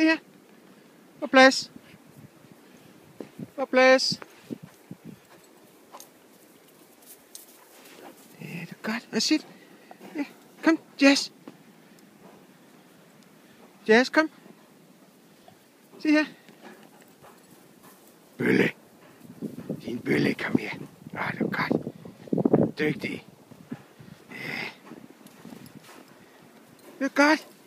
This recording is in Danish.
Se her. Og plads. Og plads. Ja, det er godt. Og sit. Ja. Kom, Jazz. Jazz, kom. Se her. Bølle. Din bølle, kom her. Ah, det er godt. Dygtig. Ja. Det er godt.